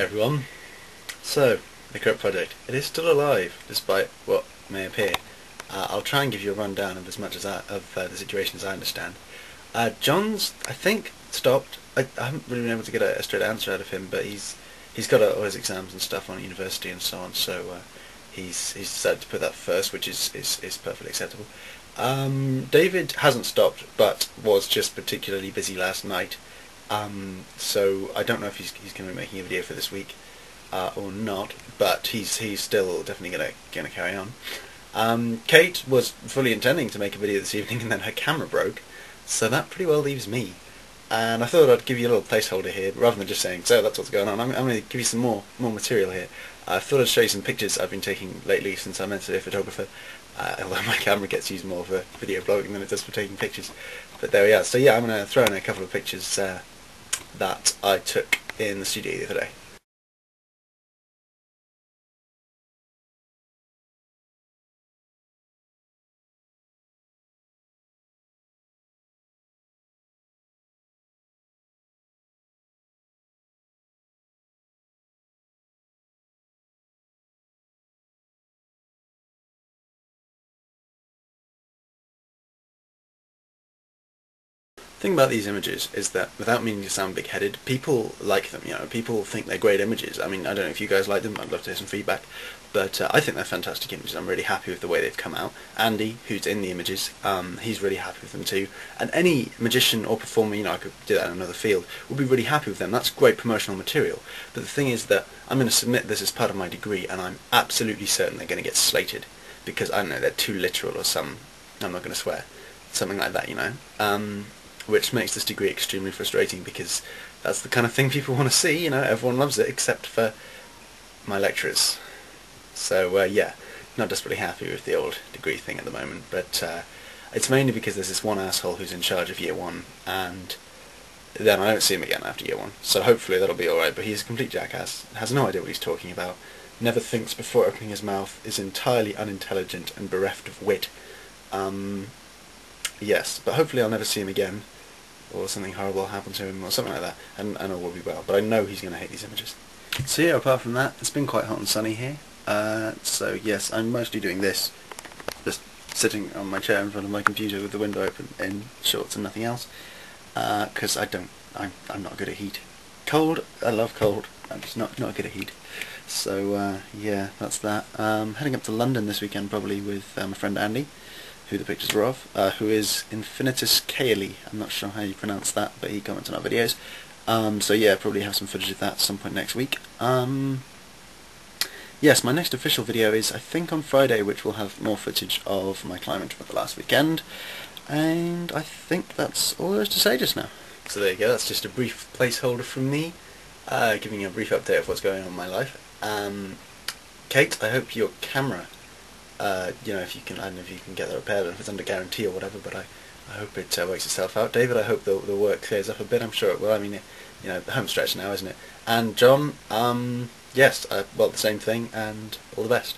Everyone. So, the Crypt Project. It is still alive, despite what may appear. Uh, I'll try and give you a rundown of as much as I, of uh, the situation as I understand. Uh, John's, I think, stopped. I, I, haven't really been able to get a, a, straight answer out of him, but he's he's got all his exams and stuff on university and so on, so uh, he's he's decided to put that first, which is is, is perfectly acceptable. Um, David hasn't stopped, but was just particularly busy last night. Um, so I don't know if he's, he's going to be making a video for this week uh, or not, but he's he's still definitely going to going to carry on. Um, Kate was fully intending to make a video this evening, and then her camera broke, so that pretty well leaves me. And I thought I'd give you a little placeholder here, rather than just saying, so that's what's going on. I'm, I'm going to give you some more more material here. I thought I'd show you some pictures I've been taking lately since I'm a photographer. Uh, although my camera gets used more for video blogging than it does for taking pictures. But there we are. So yeah, I'm going to throw in a couple of pictures uh, that I took in the studio the other day. Thing about these images is that, without meaning to sound big-headed, people like them, you know, people think they're great images. I mean, I don't know if you guys like them, I'd love to hear some feedback, but uh, I think they're fantastic images. I'm really happy with the way they've come out. Andy, who's in the images, um, he's really happy with them too. And any magician or performer, you know, I could do that in another field, would be really happy with them. That's great promotional material. But the thing is that I'm going to submit this as part of my degree, and I'm absolutely certain they're going to get slated, because, I don't know, they're too literal or some, I'm not going to swear, something like that, you know. Um, which makes this degree extremely frustrating because that's the kind of thing people want to see. You know, everyone loves it except for my lecturers. So uh, yeah, not desperately happy with the old degree thing at the moment, but uh, it's mainly because there's this one asshole who's in charge of year one, and then I don't see him again after year one. So hopefully that'll be alright, but he's a complete jackass, has no idea what he's talking about, never thinks before opening his mouth, is entirely unintelligent and bereft of wit. Um, yes, but hopefully I'll never see him again or something horrible will happen to him or something like that and, and all will be well. But I know he's going to hate these images. So yeah, apart from that, it's been quite hot and sunny here. Uh, so yes, I'm mostly doing this, just sitting on my chair in front of my computer with the window open in shorts and nothing else, because uh, I don't, I'm, I'm not good at heat. Cold, I love cold, I'm just not, not good at heat. So uh, yeah, that's that. Um, heading up to London this weekend probably with my friend Andy who the pictures were of, uh, who is Infinitus Caeli. I'm not sure how you pronounce that, but he comments on our videos. Um, so yeah, probably have some footage of that at some point next week. Um, yes, my next official video is I think on Friday, which will have more footage of my climbing trip the last weekend. And I think that's all there is to say just now. So there you go, that's just a brief placeholder from me, uh, giving you a brief update of what's going on in my life. Um, Kate, I hope your camera uh, you know, if you can, I don't know if you can get that repaired, if it's under guarantee or whatever, but I, I hope it uh, works itself out. David, I hope the, the work clears up a bit, I'm sure it will. I mean, you know, the home stretch now, isn't it? And John, um, yes, uh, well, the same thing, and all the best.